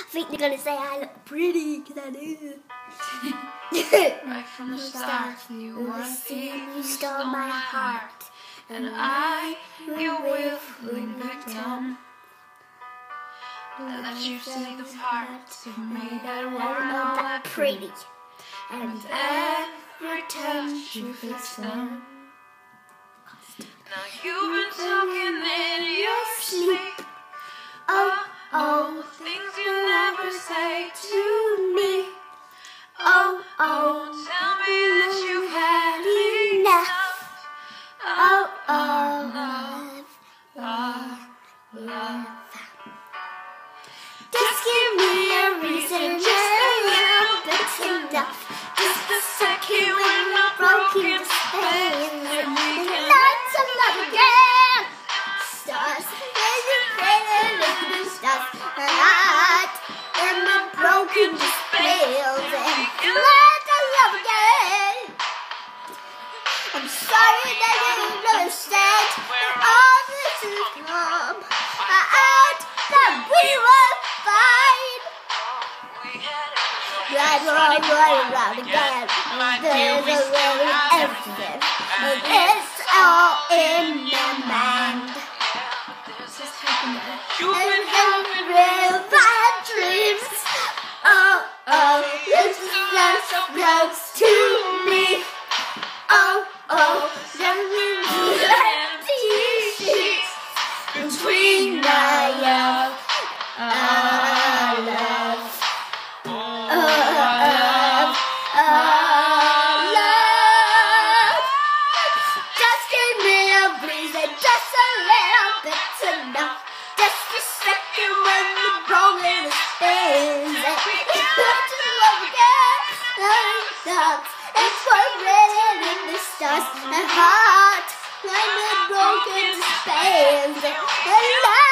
I think they're gonna say I look pretty because I do. Right from the start, you were you stole my heart, and I, your willful victim. Let you take the parts of me that were all that pretty. and every touch you fix them. Now you've sleep. Oh, oh, things you never say to me. Oh, oh, tell me that you had enough. Oh, oh, love, love, love. Just give me a reason, just a little I'm sorry that you understand that all this has come out that we were fine. Right, right, right, right again. There's a little everything. It's all in your mind. You've And been having real bad dreams. Oh, oh, this is just close to me. And. It's what written in the stars. And heart the broken spins.